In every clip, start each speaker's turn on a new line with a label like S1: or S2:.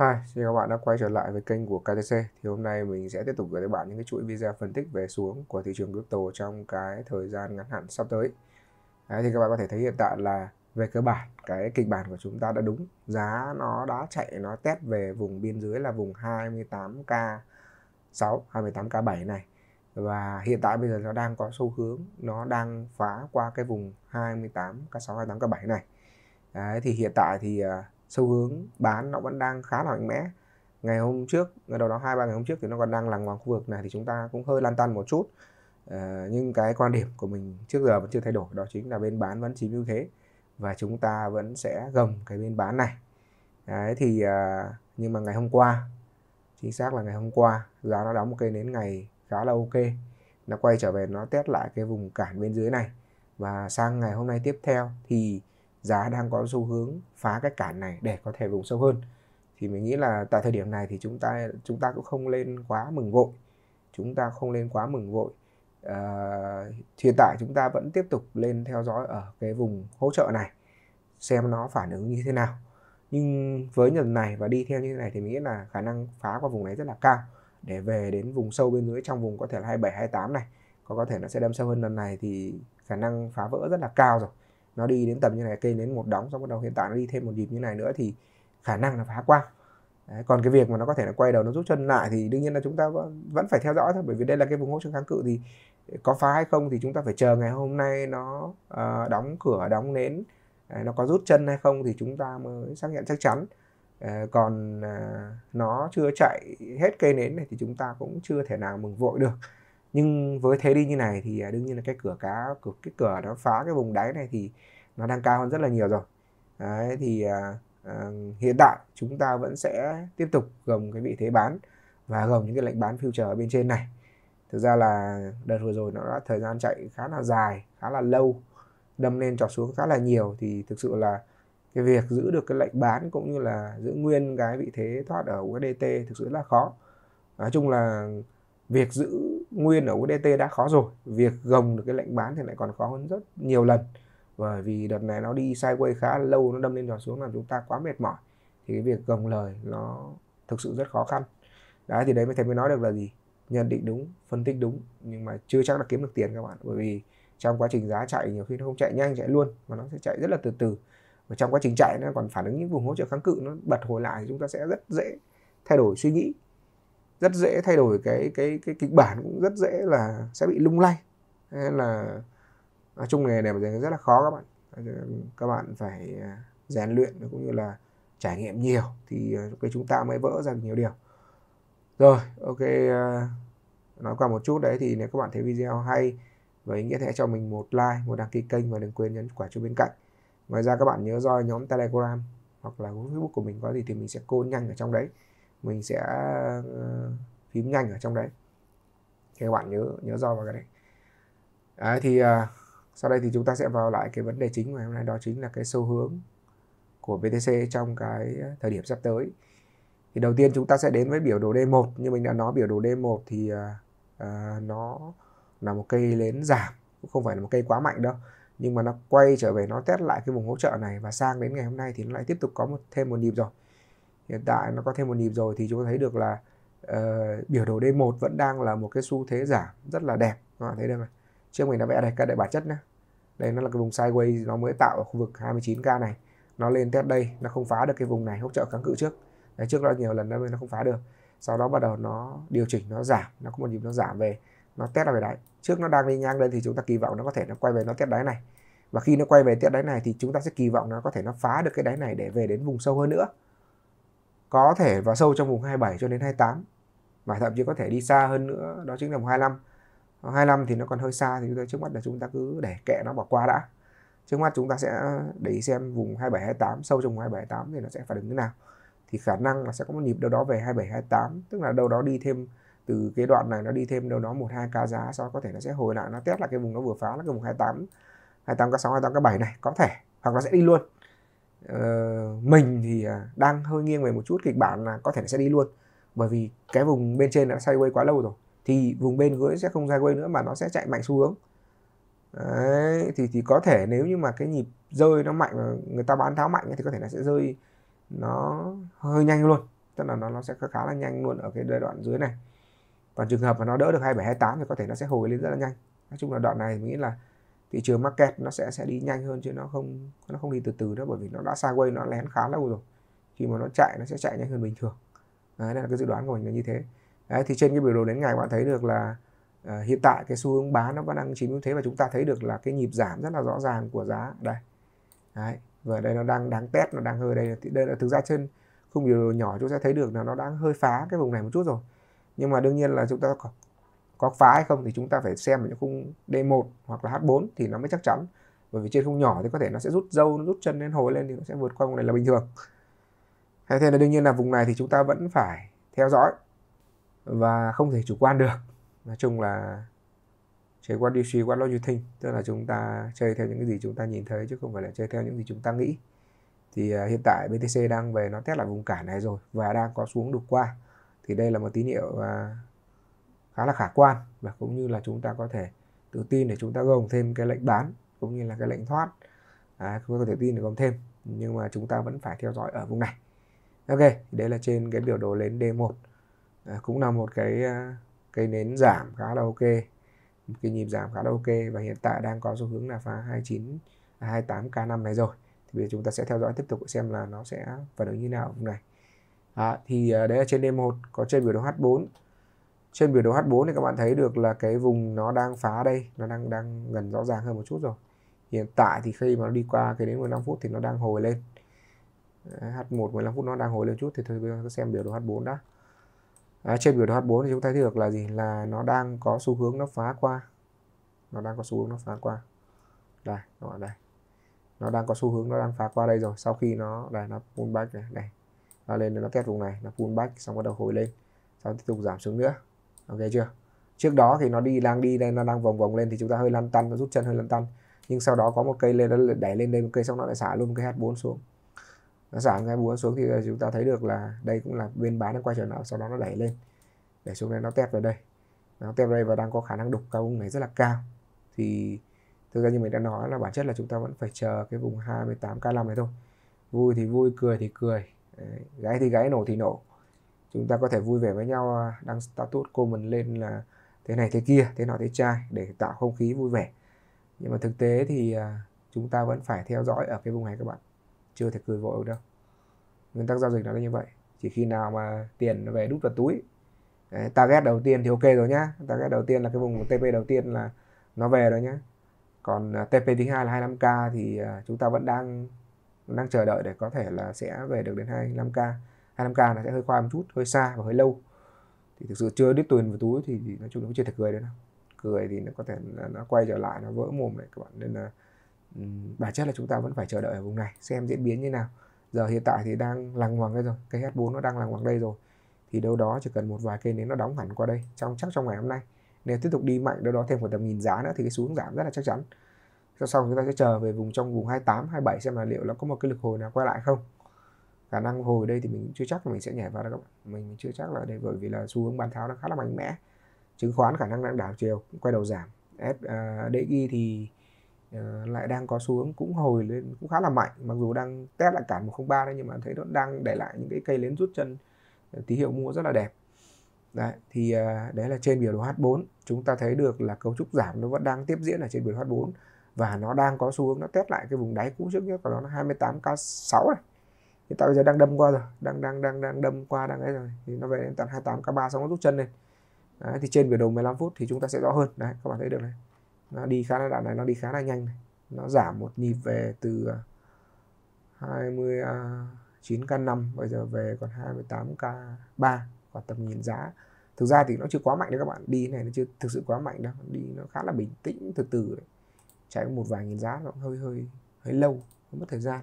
S1: Hi, xin các bạn đã quay trở lại với kênh của KTC. Thì hôm nay mình sẽ tiếp tục gửi đến bạn những cái chuỗi video phân tích về xuống của thị trường crypto trong cái thời gian ngắn hạn sắp tới. Đấy, thì các bạn có thể thấy hiện tại là về cơ bản cái kịch bản của chúng ta đã đúng. Giá nó đã chạy nó test về vùng biên dưới là vùng 28k 6, 28k 7 này. Và hiện tại bây giờ nó đang có xu hướng nó đang phá qua cái vùng 28k 6, 28k 7 này. Đấy, thì hiện tại thì uh, xu hướng bán nó vẫn đang khá là mạnh mẽ. Ngày hôm trước ngày đầu đó hai ba ngày hôm trước thì nó còn đang lằng ngoằng khu vực này thì chúng ta cũng hơi lan tăn một chút. À, nhưng cái quan điểm của mình trước giờ vẫn chưa thay đổi đó chính là bên bán vẫn chiếm ưu thế và chúng ta vẫn sẽ gồng cái bên bán này. Đấy thì à, nhưng mà ngày hôm qua chính xác là ngày hôm qua giá nó đóng một cây nến ngày khá là ok. Nó quay trở về nó test lại cái vùng cản bên dưới này. Và sang ngày hôm nay tiếp theo thì giá đang có xu hướng phá cái cản này để có thể vùng sâu hơn. Thì mình nghĩ là tại thời điểm này thì chúng ta chúng ta cũng không lên quá mừng vội. Chúng ta không lên quá mừng vội. À, hiện tại chúng ta vẫn tiếp tục lên theo dõi ở cái vùng hỗ trợ này xem nó phản ứng như thế nào. Nhưng với lần này và đi theo như thế này thì mình nghĩ là khả năng phá qua vùng này rất là cao. Để về đến vùng sâu bên dưới trong vùng có thể là 27 28 này có có thể nó sẽ đâm sâu hơn lần này thì khả năng phá vỡ rất là cao rồi nó đi đến tầm như này cây đến một đóng xong bắt đầu hiện tại nó đi thêm một nhịp như này nữa thì khả năng là phá qua. Đấy, còn cái việc mà nó có thể là quay đầu nó rút chân lại thì đương nhiên là chúng ta vẫn phải theo dõi thôi bởi vì đây là cái vùng hỗ trợ kháng cự thì có phá hay không thì chúng ta phải chờ ngày hôm nay nó uh, đóng cửa đóng nến Đấy, nó có rút chân hay không thì chúng ta mới xác nhận chắc chắn. Uh, còn uh, nó chưa chạy hết cây nến này thì chúng ta cũng chưa thể nào mừng vội được nhưng với thế đi như này thì à, đương nhiên là cái cửa cá cửa cái cửa nó phá cái vùng đáy này thì nó đang cao hơn rất là nhiều rồi. Đấy thì à, à, hiện tại chúng ta vẫn sẽ tiếp tục gồng cái vị thế bán và gồng những cái lệnh bán future ở bên trên này. Thực ra là đợt vừa rồi nó đã thời gian chạy khá là dài khá là lâu đâm lên trọt xuống khá là nhiều. Thì thực sự là cái việc giữ được cái lệnh bán cũng như là giữ nguyên cái vị thế thoát ở USDT thực sự là khó. Nói chung là việc giữ nguyên ở USDT đã khó rồi. Việc gồng được cái lệnh bán thì lại còn khó hơn rất nhiều lần. Bởi vì đợt này nó đi sideways khá lâu, nó đâm lên đòn xuống làm chúng ta quá mệt mỏi. Thì cái việc gồng lời nó thực sự rất khó khăn. Đấy, thì đấy mới thầy mới nói được là gì? Nhận định đúng, phân tích đúng, nhưng mà chưa chắc là kiếm được tiền các bạn. Bởi vì trong quá trình giá chạy, nhiều khi nó không chạy nhanh, chạy luôn, mà nó sẽ chạy rất là từ từ. Và trong quá trình chạy nó còn phản ứng những vùng hỗ trợ kháng cự, nó bật hồi lại thì chúng ta sẽ rất dễ thay đổi suy nghĩ rất dễ thay đổi cái cái cái kịch bản cũng rất dễ là sẽ bị lung lay. Nên là nói chung nghề này mà rất là khó các bạn. Các bạn phải à, rèn luyện cũng như là trải nghiệm nhiều thì à, cái chúng ta mới vỡ ra được nhiều điều. Rồi, ok à, nói qua một chút đấy thì nếu các bạn thấy video hay và ý nghĩa thì hãy cho mình một like, một đăng ký kênh và đừng quên nhấn quả chuông bên cạnh. Ngoài ra các bạn nhớ join nhóm telegram hoặc là facebook của mình có gì thì mình sẽ côn nhanh ở trong đấy mình sẽ uh, phím nhanh ở trong đấy. Thì các bạn nhớ nhớ do vào cái đấy. Đấy thì uh, sau đây thì chúng ta sẽ vào lại cái vấn đề chính ngày hôm nay đó chính là cái xu hướng của BTC trong cái thời điểm sắp tới. Thì đầu tiên chúng ta sẽ đến với biểu đồ D1 như mình đã nói biểu đồ D1 thì uh, uh, nó là một cây nến giảm cũng không phải là một cây quá mạnh đâu. Nhưng mà nó quay trở về nó test lại cái vùng hỗ trợ này và sang đến ngày hôm nay thì nó lại tiếp tục có một thêm một nhịp rồi hiện tại nó có thêm một nhịp rồi thì chúng ta thấy được là uh, biểu đồ D1 vẫn đang là một cái xu thế giảm rất là đẹp. Các bạn thấy được này trước mình đã vẽ đây các đại bản chất nhé đây nó là cái vùng sideways nó mới tạo ở khu vực 29k này. Nó lên test đây nó không phá được cái vùng này hỗ trợ kháng cự trước. Đấy, trước đó nhiều lần nó nó không phá được. Sau đó bắt đầu nó điều chỉnh nó giảm nó có một nhịp nó giảm về nó test về đáy. Trước nó đang đi ngang lên thì chúng ta kỳ vọng nó có thể nó quay về nó test đáy này. Và khi nó quay về test đáy này thì chúng ta sẽ kỳ vọng nó có thể nó phá được cái đáy này để về đến vùng sâu hơn nữa có thể vào sâu trong vùng 27 cho đến 28 và thậm chí có thể đi xa hơn nữa, đó chính là vùng 25 25 thì nó còn hơi xa thì chúng ta, trước mắt là chúng ta cứ để kệ nó bỏ qua đã. Trước mắt chúng ta sẽ để xem vùng 27 28 sâu trong vùng 27 28 thì nó sẽ phản ứng thế nào. Thì khả năng là sẽ có một nhịp đâu đó về 27 28 tức là đâu đó đi thêm, từ cái đoạn này nó đi thêm đâu đó một, hai ca giá, sau có thể nó sẽ hồi lại, nó test lại cái vùng nó vừa phá là cái vùng 28 28 k 6 28 k 7 này, có thể, hoặc nó sẽ đi luôn uh, mình thì à, đang hơi nghiêng về một chút kịch bản là có thể sẽ đi luôn. Bởi vì cái vùng bên trên đã sideways quá lâu rồi thì vùng bên dưới sẽ không sideways nữa mà nó sẽ chạy mạnh xu hướng. Đấy, thì thì có thể nếu như mà cái nhịp rơi nó mạnh và người ta bán tháo mạnh thì có thể là sẽ rơi nó hơi nhanh luôn. Tức là nó nó sẽ khá là nhanh luôn ở cái giai đoạn dưới này. Còn trường hợp mà nó đỡ được 27 28 thì có thể nó sẽ hồi lên rất là nhanh. Nói chung là đoạn này mình nghĩ là thị trường market nó sẽ sẽ đi nhanh hơn chứ nó không nó không đi từ từ nữa bởi vì nó đã sideways nó lén khá lâu rồi. Khi mà nó chạy nó sẽ chạy nhanh hơn bình thường. Đấy là cái dự đoán của mình là như thế. Đấy thì trên cái biểu đồ đến ngày bạn thấy được là uh, hiện tại cái xu hướng bán nó vẫn đang chiếm ưu thế và chúng ta thấy được là cái nhịp giảm rất là rõ ràng của giá. Đây. Đấy và đây nó đang đang test nó đang hơi đây. Đây là thực ra trên khung biểu đồ nhỏ chúng ta thấy được là nó đang hơi phá cái vùng này một chút rồi. Nhưng mà đương nhiên là chúng ta có, phá hay không thì chúng ta phải xem ở những khung D1 hoặc là H4 thì nó mới chắc chắn. Bởi vì trên khung nhỏ thì có thể nó sẽ rút dâu nó rút chân lên hồi lên thì nó sẽ vượt qua vùng này là bình thường. Hay thế là đương nhiên là vùng này thì chúng ta vẫn phải theo dõi và không thể chủ quan được. Nói chung là chơi what you see what you think. Tức là chúng ta chơi theo những cái gì chúng ta nhìn thấy chứ không phải là chơi theo những gì chúng ta nghĩ. Thì uh, hiện tại BTC đang về nó test lại vùng cản này rồi và đang có xuống được qua. Thì đây là một tín hiệu uh, khá là khả quan và cũng như là chúng ta có thể tự tin để chúng ta gồng thêm cái lệnh bán cũng như là cái lệnh thoát. À, không có thể tin để gồng thêm nhưng mà chúng ta vẫn phải theo dõi ở vùng này. Ok đấy là trên cái biểu đồ lên D1 à, cũng là một cái à, cái cây nến giảm khá là ok một cái nhịp giảm khá là ok và hiện tại đang có xu hướng là phá 29 28 K5 này rồi. Thì bây giờ chúng ta sẽ theo dõi tiếp tục xem là nó sẽ phản ứng như nào vùng này. À, thì uh, đấy là trên D1 có trên biểu đồ H4 trên biểu đồ H4 thì các bạn thấy được là cái vùng nó đang phá đây nó đang đang gần rõ ràng hơn một chút rồi. Hiện tại thì khi mà nó đi qua cái đến 15 phút thì nó đang hồi lên. H1 15 phút nó đang hồi lên chút thì thôi bây giờ xem biểu đồ H4 đã. À, trên biểu đồ H4 thì chúng ta thấy được là gì? Là nó đang có xu hướng nó phá qua. Nó đang có xu hướng nó phá qua. Đây các bạn đây. Nó đang có xu hướng nó đang phá qua đây rồi. Sau khi nó đây nó pull back này, này nó lên nó test vùng này nó pull back xong bắt đầu hồi lên. Sau tiếp tục giảm xuống nữa ok chưa? Trước đó thì nó đi đang đi đây nó đang vòng vòng lên thì chúng ta hơi lăn tăn nó rút chân hơi lăn tăn. Nhưng sau đó có một cây lên nó đẩy lên đây một cây xong nó lại xả luôn cái H4 xuống. Nó giảm cái búa xuống thì chúng ta thấy được là đây cũng là bên bán nó quay trở lại sau đó nó đẩy lên. Để xuống đây nó tép vào đây. Nó tép đây và đang có khả năng đục cao vùng này rất là cao. Thì thực ra như mình đã nói là bản chất là chúng ta vẫn phải chờ cái vùng 28 k5 này thôi. Vui thì vui cười thì cười. Đấy, gáy thì gáy nổ thì nổ chúng ta có thể vui vẻ với nhau à, đăng status comment lên là thế này thế kia thế nọ thế trai để tạo không khí vui vẻ. Nhưng mà thực tế thì à, chúng ta vẫn phải theo dõi ở cái vùng này các bạn. Chưa thể cười vội đâu. Nguyên tắc giao dịch nó là như vậy. Chỉ khi nào mà tiền nó về đút vào túi. Đấy, target đầu tiên thì ok rồi nhá. Target đầu tiên là cái vùng TP đầu tiên là nó về rồi nhá. Còn à, TP thứ hai là 25k thì chúng ta vẫn đang đang chờ đợi để có thể là sẽ về được đến 25k 25k là sẽ hơi khoai một chút hơi xa và hơi lâu. Thì thực sự chưa đứt tuyền vào túi thì, thì nói chung nó chưa thể cười được đâu. Cười thì nó có thể là nó quay trở lại nó vỡ mồm đấy các bạn. Nên là bản chất là chúng ta vẫn phải chờ đợi ở vùng này xem diễn biến như nào. Giờ hiện tại thì đang lằng ngoằng đây rồi cây H4 nó đang lằng ngoằng đây rồi. Thì đâu đó chỉ cần một vài cây nến nó đóng hẳn qua đây trong chắc trong ngày hôm nay. Nếu tiếp tục đi mạnh đâu đó thêm khoảng tầm nhìn giá nữa thì cái xuống giảm rất là chắc chắn. Sau xong chúng ta sẽ chờ về vùng trong vùng 28 27 xem là liệu nó có một cái lực hồi nào quay lại không khả năng hồi đây thì mình chưa chắc là mình sẽ nhảy vào đâu các bạn. Mình chưa chắc là đây bởi vì là xu hướng bán tháo nó khá là mạnh mẽ. Chứng khoán khả năng đang đảo chiều quay đầu giảm. SDI à, uh, thì uh, lại đang có xu hướng cũng hồi lên cũng khá là mạnh. Mặc dù đang test lại cản 103 đấy nhưng mà thấy nó đang để lại những cái cây lên rút chân à, tín hiệu mua rất là đẹp. Đấy thì uh, đấy là trên biểu đồ H4 chúng ta thấy được là cấu trúc giảm nó vẫn đang tiếp diễn ở trên biểu đồ H4 và nó đang có xu hướng nó test lại cái vùng đáy cũ trước nhất của nó là 28k6 này hiện tại bây giờ đang đâm qua rồi đang đang đang đang đâm qua đang ấy rồi. Thì nó về đến tận 28 k3 xong nó rút chân lên. Đấy, thì trên biểu đồ 15 phút thì chúng ta sẽ rõ hơn. Đấy các bạn thấy được này. Nó đi khá là đoạn này nó đi khá là nhanh này. Nó giảm một nhịp về từ 29 k 5 bây giờ về còn 28 k 3 và tầm nhìn giá. Thực ra thì nó chưa quá mạnh đấy các bạn. Đi này nó chưa thực sự quá mạnh đâu. Đi nó khá là bình tĩnh từ từ đấy. chạy một vài nghìn giá nó hơi hơi hơi lâu mất thời gian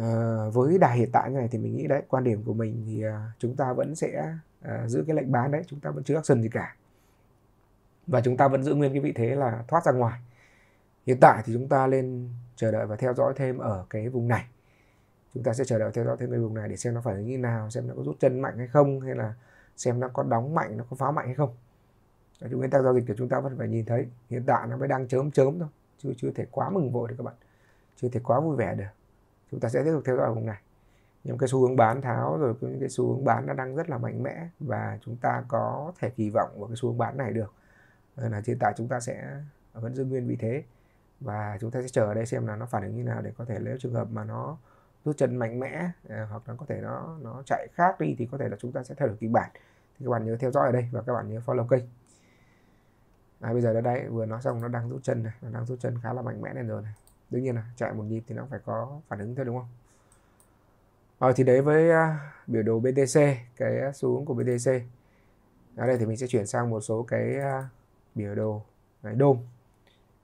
S1: à, với đà hiện tại như này thì mình nghĩ đấy quan điểm của mình thì uh, chúng ta vẫn sẽ uh, giữ cái lệnh bán đấy chúng ta vẫn chưa action gì cả. Và chúng ta vẫn giữ nguyên cái vị thế là thoát ra ngoài. Hiện tại thì chúng ta lên chờ đợi và theo dõi thêm ở cái vùng này. Chúng ta sẽ chờ đợi theo dõi thêm cái vùng này để xem nó phải như nào xem nó có rút chân mạnh hay không hay là xem nó có đóng mạnh nó có phá mạnh hay không. Đấy, nguyên tắc giao dịch thì chúng ta vẫn phải nhìn thấy. Hiện tại nó mới đang chớm chớm thôi chưa chưa thể quá mừng vội được các bạn. Chưa thể quá vui vẻ được chúng ta sẽ tiếp tục theo dõi vùng này. Những cái xu hướng bán tháo rồi những cái xu hướng bán nó đang rất là mạnh mẽ và chúng ta có thể kỳ vọng vào cái xu hướng bán này được. Nên là hiện tại chúng ta sẽ vẫn giữ nguyên vị thế và chúng ta sẽ chờ ở đây xem là nó phản ứng như nào để có thể nếu trường hợp mà nó rút chân mạnh mẽ à, hoặc là có thể nó nó chạy khác đi thì có thể là chúng ta sẽ thay đổi kịch bản. Thì các bạn nhớ theo dõi ở đây và các bạn nhớ follow kênh. À, bây giờ ở đây vừa nói xong nó đang rút chân này nó đang rút chân khá là mạnh mẽ lên rồi này đương nhiên là chạy một nhịp thì nó phải có phản ứng thôi đúng không? Rồi thì đấy với uh, biểu đồ BTC cái xu hướng của BTC ở đây thì mình sẽ chuyển sang một số cái uh, biểu đồ cái đôm.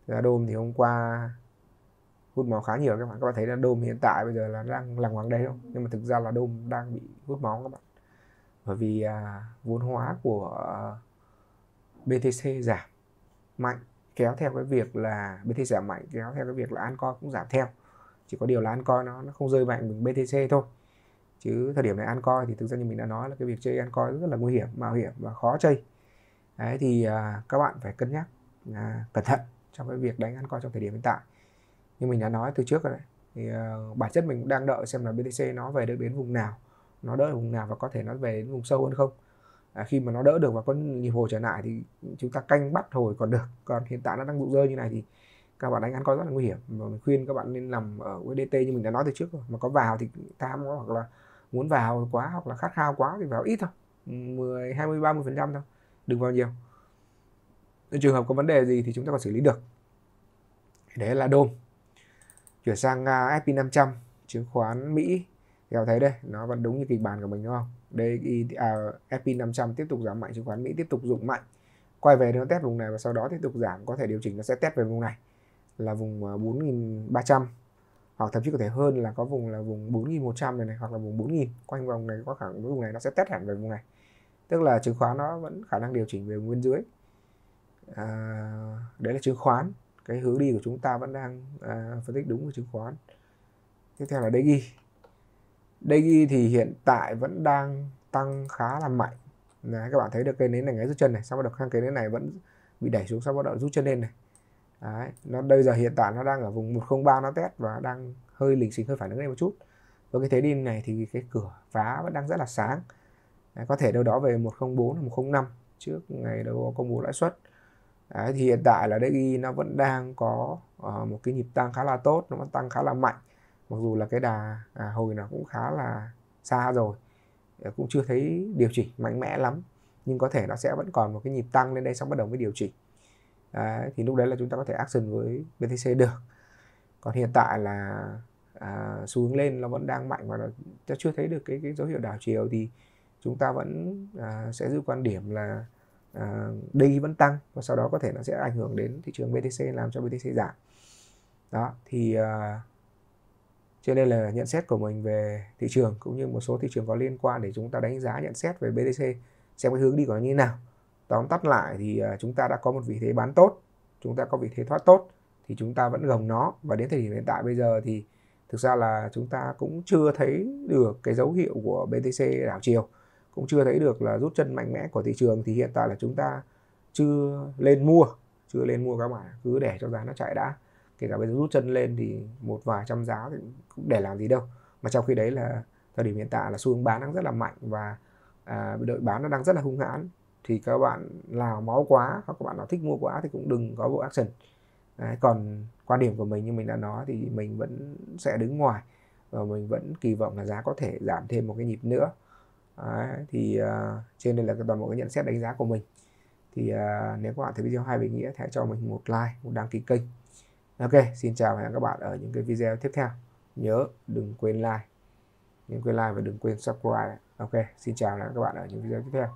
S1: Ra đôm thì hôm qua hút máu khá nhiều các bạn. Các bạn thấy là đôm hiện tại bây giờ là đang lằng ngoằng đây không nhưng mà thực ra là đôm đang bị hút máu các bạn. Bởi vì à, vốn hóa của BTC giảm mạnh kéo theo cái việc là BTC giảm mạnh kéo theo cái việc là Ancoin cũng giảm theo. Chỉ có điều là Ancoin nó nó không rơi mạnh bằng BTC thôi. Chứ thời điểm này Ancoin thì thực ra như mình đã nói là cái việc chơi Ancoin rất là nguy hiểm mạo hiểm và khó chơi. Đấy thì à, các bạn phải cân nhắc à, cẩn thận trong cái việc đánh Ancoin trong thời điểm hiện tại. Như mình đã nói từ trước rồi đấy thì à, bản chất mình cũng đang đợi xem là BTC nó về được đến vùng nào nó đỡ vùng nào và có thể nó về đến vùng sâu hơn không à, khi mà nó đỡ được và có nhịp hồi trở lại thì chúng ta canh bắt hồi còn được. Còn hiện tại nó đang bị rơi như này thì các bạn đánh ăn coi rất là nguy hiểm. Và mình khuyên các bạn nên nằm ở USDT như mình đã nói từ trước rồi. Mà có vào thì tham hoặc là muốn vào quá hoặc là khát khao quá thì vào ít thôi. 10 20 30 phần trăm thôi. Đừng vào nhiều. Nếu trường hợp có vấn đề gì thì chúng ta còn xử lý được. Đấy là đôm. Chuyển sang uh, S&P 500 chứng khoán Mỹ theo thấy đây nó vẫn đúng như kịch bản của mình đúng không? Đây à, S&P 500 tiếp tục giảm mạnh chứng khoán Mỹ tiếp tục dụng mạnh. Quay về nó test vùng này và sau đó tiếp tục giảm có thể điều chỉnh nó sẽ test về vùng này. Là vùng à, 4.300 hoặc thậm chí có thể hơn là có vùng là vùng 4.100 này, này hoặc là vùng 4.000 quanh vòng này có khả năng vùng này nó sẽ test hẳn về vùng này. Tức là chứng khoán nó vẫn khả năng điều chỉnh về nguyên dưới. À, đấy là chứng khoán. Cái hướng đi của chúng ta vẫn đang à, phân tích đúng của chứng khoán. Tiếp theo là DG DG thì hiện tại vẫn đang tăng khá là mạnh. Đấy, các bạn thấy được cây nến này ngay rút chân này sau bắt đầu khang cây nến này vẫn bị đẩy xuống sau bắt đầu rút chân lên này. Đấy, nó bây giờ hiện tại nó đang ở vùng 103 nó test và đang hơi lình xình hơi phản ứng lên một chút. Với cái thế đi này thì cái cửa phá vẫn đang rất là sáng. Đấy, có thể đâu đó về 104 hoặc 105 trước ngày đầu công bố lãi suất. Đấy, thì hiện tại là DXY nó vẫn đang có uh, một cái nhịp tăng khá là tốt nó vẫn tăng khá là mạnh mặc dù là cái đà à, hồi nó cũng khá là xa rồi à, cũng chưa thấy điều chỉnh mạnh mẽ lắm nhưng có thể nó sẽ vẫn còn một cái nhịp tăng lên đây xong bắt đầu mới điều chỉnh. Đấy, thì lúc đấy là chúng ta có thể action với BTC được. Còn hiện tại là à, xu hướng lên nó vẫn đang mạnh và nó chưa thấy được cái cái dấu hiệu đảo chiều thì chúng ta vẫn à, sẽ giữ quan điểm là à, đi vẫn tăng và sau đó có thể nó sẽ ảnh hưởng đến thị trường BTC làm cho BTC giảm. Đó thì à, cho nên là nhận xét của mình về thị trường cũng như một số thị trường có liên quan để chúng ta đánh giá nhận xét về BTC xem cái hướng đi của nó như thế nào. Tóm tắt lại thì à, chúng ta đã có một vị thế bán tốt, chúng ta có vị thế thoát tốt thì chúng ta vẫn gồng nó. Và đến thời điểm hiện tại bây giờ thì thực ra là chúng ta cũng chưa thấy được cái dấu hiệu của BTC đảo chiều. Cũng chưa thấy được là rút chân mạnh mẽ của thị trường thì hiện tại là chúng ta chưa lên mua, chưa lên mua các bạn cứ để cho giá nó chạy đã kể cả bây giờ rút chân lên thì một vài trăm giá thì cũng để làm gì đâu. Mà trong khi đấy là thời điểm hiện tại là xu hướng bán đang rất là mạnh và à, đội bán nó đang rất là hung hãn thì các bạn nào máu quá hoặc các bạn nào thích mua quá thì cũng đừng có bộ action. Đấy, còn quan điểm của mình như mình đã nói thì mình vẫn sẽ đứng ngoài và mình vẫn kỳ vọng là giá có thể giảm thêm một cái nhịp nữa. Đấy, thì uh, trên đây là toàn bộ cái nhận xét đánh giá của mình. Thì uh, nếu các bạn thấy video hay về nghĩa thì hãy cho mình một like một đăng ký kênh. Ok, xin chào và hẹn các bạn ở những cái video tiếp theo. Nhớ đừng quên like, đừng quên like và đừng quên subscribe. Ok, xin chào và hẹn các bạn ở những video tiếp theo.